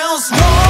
não.